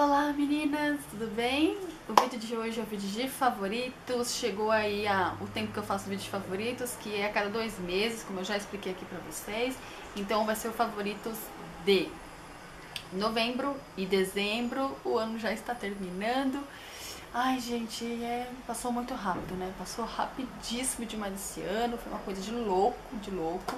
Olá meninas, tudo bem? O vídeo de hoje é o vídeo de favoritos, chegou aí a, o tempo que eu faço vídeo de favoritos, que é a cada dois meses, como eu já expliquei aqui pra vocês. Então vai ser o favoritos de novembro e dezembro, o ano já está terminando. Ai gente, é, passou muito rápido, né? Passou rapidíssimo demais esse ano, foi uma coisa de louco, de louco.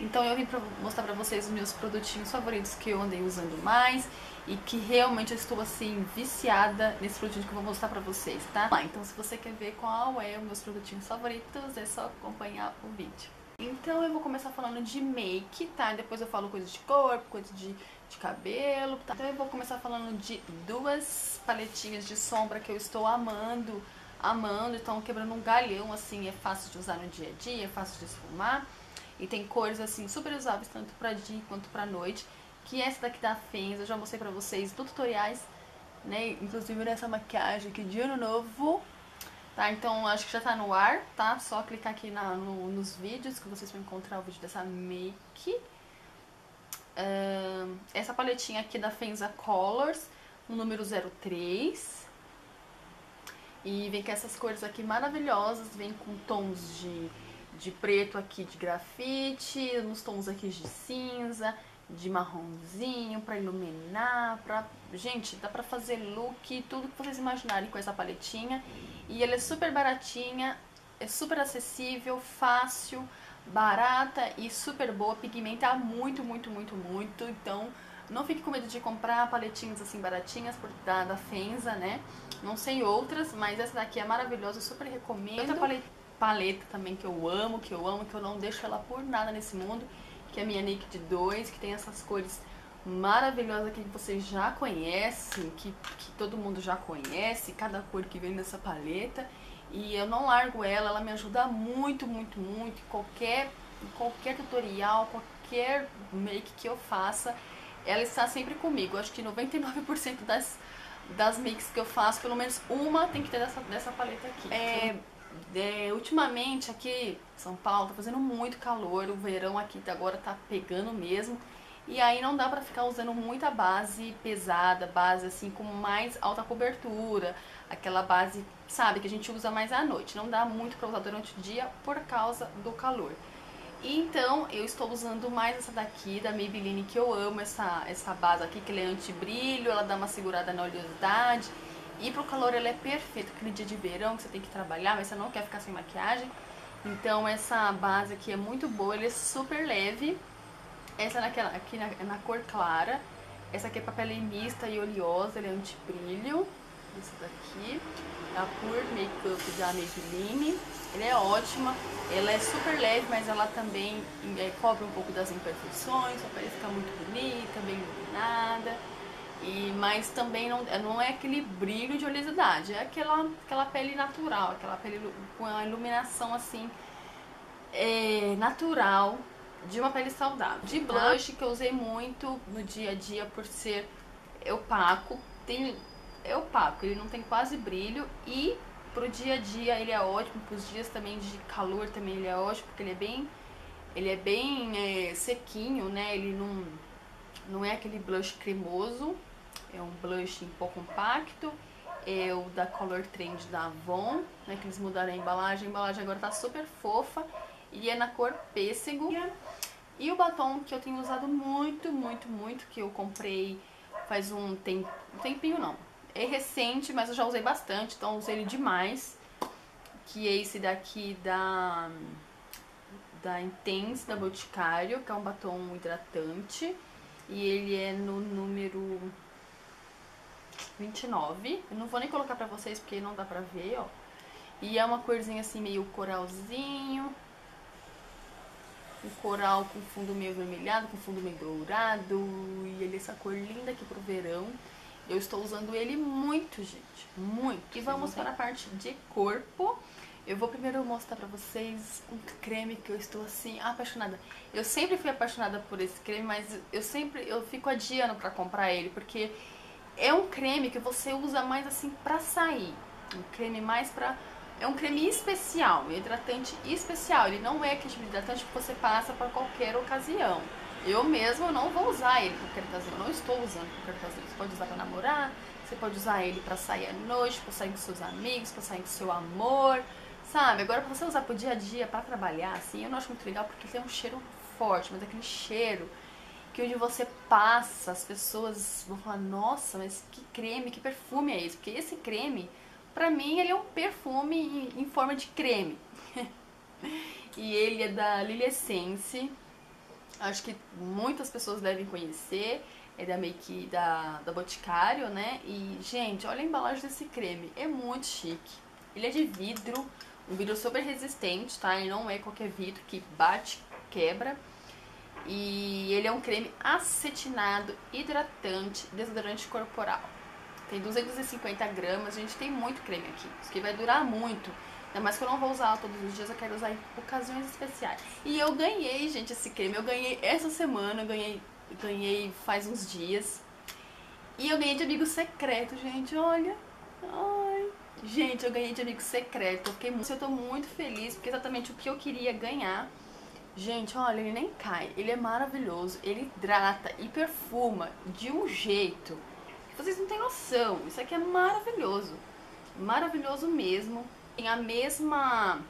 Então eu vim pra mostrar pra vocês os meus produtinhos favoritos que eu andei usando mais e que realmente eu estou assim viciada nesse produtinho que eu vou mostrar pra vocês, tá? Então se você quer ver qual é os meus produtinhos favoritos, é só acompanhar o vídeo. Então eu vou começar falando de make, tá? Depois eu falo coisas de corpo, coisas de, de cabelo, tá? Então eu vou começar falando de duas paletinhas de sombra que eu estou amando, amando, estão quebrando um galhão, assim, é fácil de usar no dia a dia, é fácil de esfumar. E tem cores assim super usáveis tanto pra dia quanto pra noite. Que essa daqui da Fenza, eu já mostrei pra vocês no tutoriais, né? Inclusive nessa maquiagem aqui de ano novo. Tá, então acho que já tá no ar, tá? Só clicar aqui na, no, nos vídeos que vocês vão encontrar o vídeo dessa make. Essa paletinha aqui da Fenza Colors, o número 03. E vem com essas cores aqui maravilhosas, vem com tons de de preto aqui de grafite, nos tons aqui de cinza, de marronzinho para iluminar, pra... Gente, dá pra fazer look, tudo que vocês imaginarem com essa paletinha. E ela é super baratinha, é super acessível, fácil, barata e super boa, pigmenta muito, muito, muito, muito. Então, não fique com medo de comprar paletinhas assim baratinhas por, da, da Fenza, né? Não sei outras, mas essa daqui é maravilhosa, super recomendo. Outra paletinha paleta também que eu amo, que eu amo, que eu não deixo ela por nada nesse mundo, que é a minha Naked 2, que tem essas cores maravilhosas que vocês já conhecem, que, que todo mundo já conhece, cada cor que vem nessa paleta. E eu não largo ela, ela me ajuda muito, muito, muito. Qualquer, qualquer tutorial, qualquer make que eu faça, ela está sempre comigo. Acho que 99% das, das makes que eu faço, pelo menos uma tem que ter dessa, dessa paleta aqui. É, é, ultimamente aqui São Paulo tá fazendo muito calor, o verão aqui agora tá pegando mesmo. E aí não dá pra ficar usando muita base pesada, base assim com mais alta cobertura, aquela base, sabe, que a gente usa mais à noite. Não dá muito pra usar durante o dia por causa do calor. E então eu estou usando mais essa daqui da Maybelline que eu amo, essa, essa base aqui que ela é anti-brilho, ela dá uma segurada na oleosidade e pro calor ela é perfeita, aquele dia de verão que você tem que trabalhar, mas você não quer ficar sem maquiagem. Então essa base aqui é muito boa, ela é super leve. Essa naquela, aqui na, na cor clara. Essa aqui é papel mista e oleosa, ela é anti-brilho. Essa daqui é a Pure Makeup da Maybelline. Ela é ótima, ela é super leve, mas ela também é, cobre um pouco das imperfeições, a pele fica muito bonita, bem iluminada. E, mas também não, não é aquele brilho de oleosidade, é aquela, aquela pele natural, aquela pele com a iluminação assim é, natural de uma pele saudável. De blush que eu usei muito no dia a dia por ser opaco, tem, é opaco, ele não tem quase brilho. E pro dia a dia ele é ótimo, pros dias também de calor também ele é ótimo, porque ele é bem, ele é bem é, sequinho, né, ele não, não é aquele blush cremoso, é um blush em pó compacto, é o da Color Trend da Avon, né, que eles mudaram a embalagem, a embalagem agora tá super fofa. E é na cor pêssego. E o batom que eu tenho usado muito, muito, muito, que eu comprei faz um, tempo, um tempinho não, é recente, mas eu já usei bastante, então usei ele demais, que é esse daqui da, da Intense, da Boticário, que é um batom hidratante, e ele é no número 29. Eu não vou nem colocar pra vocês porque não dá pra ver, ó. E é uma corzinha assim meio coralzinho. Um coral com fundo meio vermelhado, com fundo meio dourado. E ele é essa cor linda aqui pro verão. Eu estou usando ele muito, gente. Muito. E vamos para a parte de corpo. Eu vou primeiro mostrar pra vocês um creme que eu estou assim apaixonada. Eu sempre fui apaixonada por esse creme, mas eu sempre eu fico adiando pra comprar ele, porque é um creme que você usa mais assim pra sair. Um creme mais pra... É um creme especial, um hidratante especial. Ele não é aquele tipo de hidratante que você passa pra qualquer ocasião. Eu mesmo não vou usar ele pro cartazinho, eu não estou usando pro cartazinho. Você pode usar pra namorar, você pode usar ele pra sair à noite, pra sair com seus amigos, pra sair com seu amor, sabe? Agora pra você usar pro dia a dia, pra trabalhar, assim, eu não acho muito legal porque tem um cheiro forte, mas aquele cheiro que onde você passa, as pessoas vão falar, nossa, mas que creme, que perfume é esse? Porque esse creme, pra mim, ele é um perfume em, forma de creme. e ele é da Lily Essence. Acho que muitas pessoas devem conhecer. É da make da, da Boticário, né? E, gente, olha a embalagem desse creme. É muito chique. Ele é de vidro, um vidro super resistente, tá? Ele não é qualquer vidro que bate, quebra. E ele é um creme acetinado, hidratante, desodorante corporal. Tem 250 gramas, a gente tem muito creme aqui. Isso aqui vai durar muito. Ainda mais que eu não vou usar todos os dias, eu quero usar em ocasiões especiais. E eu ganhei, gente, esse creme. Eu ganhei essa semana, eu ganhei, ganhei faz uns dias. E eu ganhei de amigo secreto, gente, olha. Ai. Gente, eu ganhei de amigo secreto. Fiquei, eu tô muito feliz, porque é exatamente o que eu queria ganhar Gente, olha, ele nem cai. Ele é maravilhoso. Ele hidrata e perfuma de um jeito vocês não têm noção. Isso aqui é maravilhoso. Maravilhoso mesmo. Tem a mesma...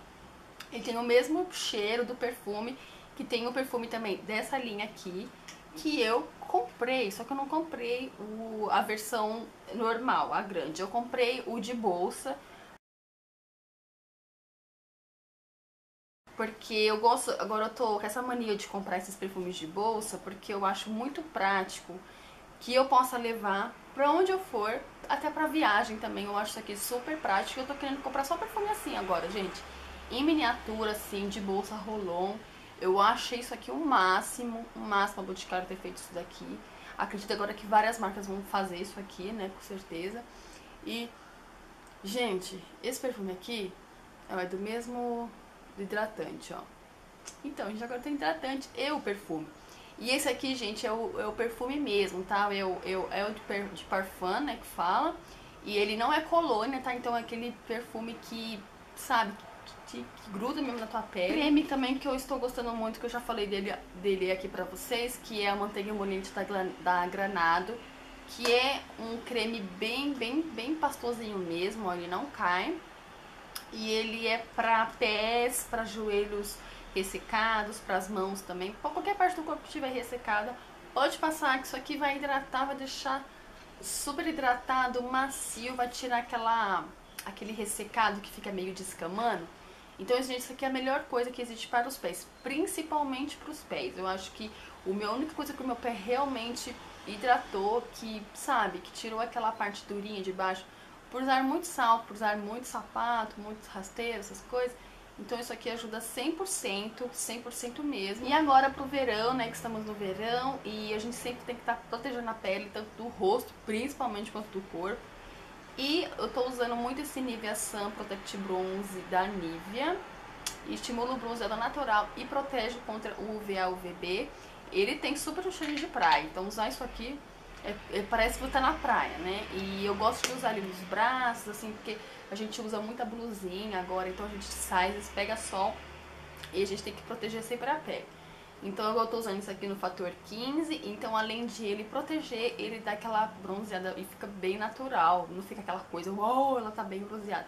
Ele tem o mesmo cheiro do perfume que tem o perfume também dessa linha aqui, que eu comprei, só que eu não comprei o, a versão normal, a grande. Eu comprei o de bolsa, Porque eu gosto, agora eu tô com essa mania de comprar esses perfumes de bolsa, porque eu acho muito prático que eu possa levar pra onde eu for, até pra viagem também. Eu acho isso aqui super prático. Eu tô querendo comprar só perfume assim agora, gente. Em miniatura, assim, de bolsa Rolon. Eu achei isso aqui o máximo, o máximo a Boticário ter feito isso daqui. Acredito agora que várias marcas vão fazer isso aqui, né, com certeza. E, gente, esse perfume aqui é do mesmo hidratante, ó. Então, a gente agora tem hidratante e o perfume. E esse aqui, gente, é o, é o perfume mesmo, tá? É o, é o, de, per, de parfum, né, que fala. E ele não é colônia, tá? Então é aquele perfume que, sabe, que, que, gruda mesmo na tua pele. Creme também que eu estou gostando muito, que eu já falei dele, dele aqui pra vocês, que é a manteiga emoliente da, da Granado. Que é um creme bem, bem, bem pastosinho mesmo, ó, ele não cai e ele é para pés, para joelhos ressecados, para as mãos também. Pra qualquer parte do corpo que estiver ressecada, pode passar que isso aqui vai hidratar, vai deixar super hidratado, macio, vai tirar aquela aquele ressecado que fica meio descamando. Então, gente, isso aqui é a melhor coisa que existe para os pés, principalmente para os pés. Eu acho que o meu, a única coisa que o meu pé realmente hidratou, que, sabe, que tirou aquela parte durinha de baixo, por usar muito salto, por usar muito sapato, muitos rasteiros, essas coisas. Então isso aqui ajuda 100%, 100% mesmo. E agora pro verão, né, que estamos no verão e a gente sempre tem que estar tá protegendo a pele, tanto do rosto, principalmente quanto do corpo. E eu tô usando muito esse Nivea Sun Protect Bronze da Nivea. Estimula o bronzeado natural e protege contra o UVA UVB. Ele tem super um cheiro de praia, então usar isso aqui é, é, parece que você tá na praia, né? E eu gosto de usar ele nos braços, assim, porque a gente usa muita blusinha agora, então a gente sai, pega sol e a gente tem que proteger sempre a pele. Então eu tô usando isso aqui no fator 15, então além de ele proteger, ele dá aquela bronzeada e fica bem natural, não fica aquela coisa, uou, ela tá bem bronzeada.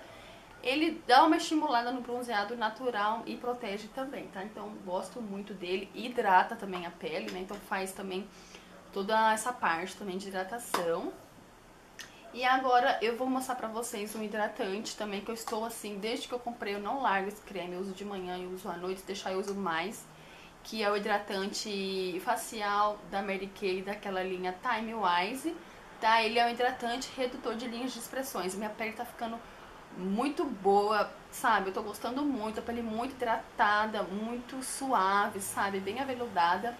Ele dá uma estimulada no bronzeado natural e protege também, tá? Então gosto muito dele, hidrata também a pele, né? Então faz também toda essa parte também de hidratação. E agora eu vou mostrar pra vocês um hidratante também que eu estou assim, desde que eu comprei eu não largo esse creme, eu uso de manhã e uso à noite, deixar eu uso mais. Que é o hidratante facial da Mary Kay, daquela linha Time Wise. Tá? Ele é um hidratante redutor de linhas de expressões. Minha pele tá ficando muito boa, sabe? Eu tô gostando muito, a pele muito hidratada, muito suave, sabe? Bem aveludada.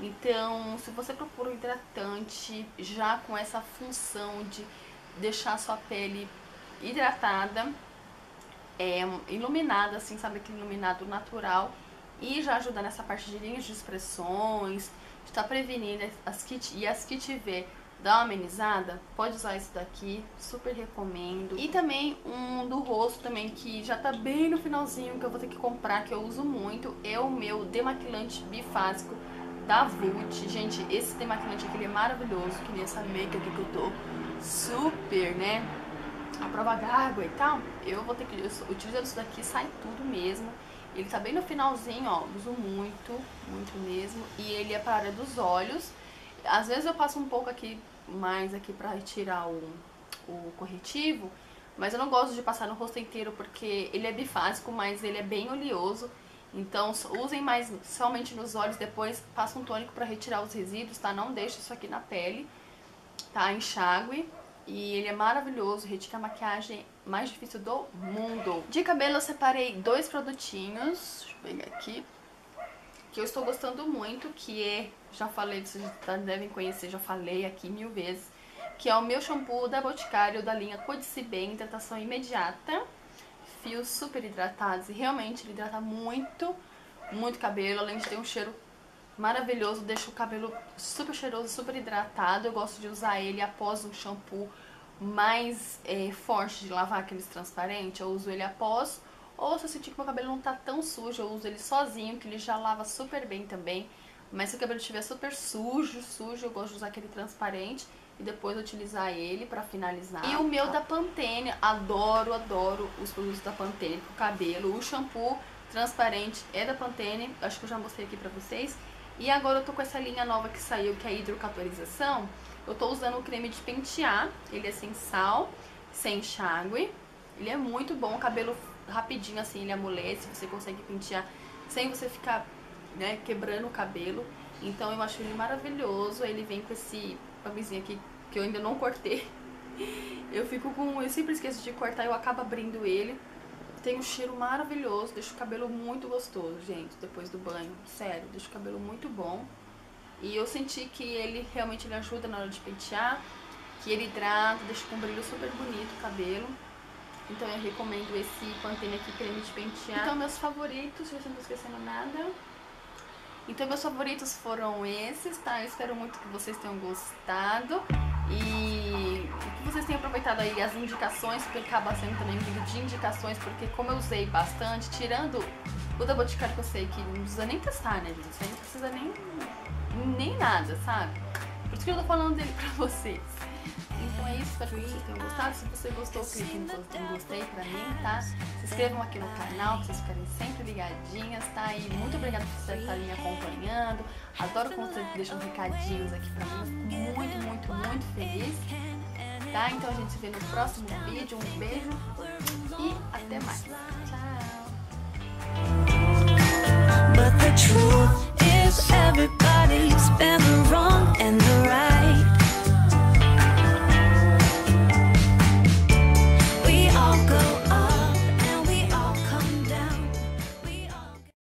Então, se você procura um hidratante já com essa função de deixar a sua pele hidratada, é, iluminada, assim, sabe, aquele iluminado natural, e já ajuda nessa parte de linhas de expressões, de estar tá prevenindo as que, e as que tiver dar uma amenizada, pode usar esse daqui, super recomendo. E também um do rosto também, que já tá bem no finalzinho, que eu vou ter que comprar, que eu uso muito, é o meu demaquilante bifásico da Vult. Gente, esse demaquilante aqui ele é maravilhoso, que nem essa make aqui que eu tô super, né, a prova d'água e tal. Eu vou ter que, utilizar isso daqui, sai tudo mesmo. Ele tá bem no finalzinho, ó, uso muito, muito mesmo. E ele é para a área dos olhos. Às vezes eu passo um pouco aqui, mais aqui pra retirar o, o corretivo. Mas eu não gosto de passar no rosto inteiro porque ele é bifásico, mas ele é bem oleoso. Então usem mais somente nos olhos, depois passa um tônico para retirar os resíduos, tá? Não deixe isso aqui na pele, tá? Enxague. E ele é maravilhoso, retira a maquiagem mais difícil do mundo. De cabelo eu separei dois produtinhos, deixa eu pegar aqui, que eu estou gostando muito, que é, já falei, vocês devem conhecer, já falei aqui mil vezes, que é o meu shampoo da Boticário da linha Codice Bem, hidratação imediata, fios super hidratados e realmente ele hidrata muito, muito cabelo, além de ter um cheiro maravilhoso, deixa o cabelo super cheiroso, super hidratado. Eu gosto de usar ele após um shampoo mais é, forte de lavar aqueles transparentes. Eu uso ele após. Ou se eu sentir que meu cabelo não tá tão sujo, eu uso ele sozinho, que ele já lava super bem também. Mas se o cabelo estiver super sujo, sujo, eu gosto de usar aquele transparente e depois utilizar ele pra finalizar. E o meu da Pantene, adoro, adoro os produtos da Pantene pro cabelo. O shampoo transparente é da Pantene, acho que eu já mostrei aqui pra vocês. E agora eu tô com essa linha nova que saiu, que é a hidrocauterização. Eu tô usando o creme de pentear, ele é sem sal, sem enxágue. Ele é muito bom, o cabelo rapidinho assim, ele amolece, você consegue pentear sem você ficar né, quebrando o cabelo. Então eu acho ele maravilhoso, ele vem com esse pamizinho aqui que eu ainda não cortei. Eu fico com... eu sempre esqueço de cortar, eu acabo abrindo ele. Tem um cheiro maravilhoso, deixa o cabelo muito gostoso, gente, depois do banho. Sério, deixa o cabelo muito bom. E eu senti que ele realmente ele ajuda na hora de pentear, que ele hidrata, deixa com um brilho super bonito o cabelo. Então eu recomendo esse Pantene aqui, creme de pentear. Então meus favoritos, se você não esquecendo nada. Então meus favoritos foram esses, tá? Eu espero muito que vocês tenham gostado. E vocês tenham aproveitado aí as indicações, acaba sendo também um vídeo de indicações, porque como eu usei bastante, tirando o da Boticário que eu sei que não precisa nem testar, né, gente? Não precisa nem, nem nada, sabe? Por isso que eu tô falando dele pra vocês. Então é isso, espero que vocês tenham gostado. Se você gostou, clique no gostei pra mim, tá? Se inscrevam aqui no canal, pra vocês ficarem sempre ligadinhas, tá? E muito obrigada por vocês estarem me acompanhando. Adoro quando vocês deixam recadinhos aqui pra mim. Muito, muito, muito feliz. Tá? Então a gente se vê no próximo vídeo. Um beijo e até mais. Tchau!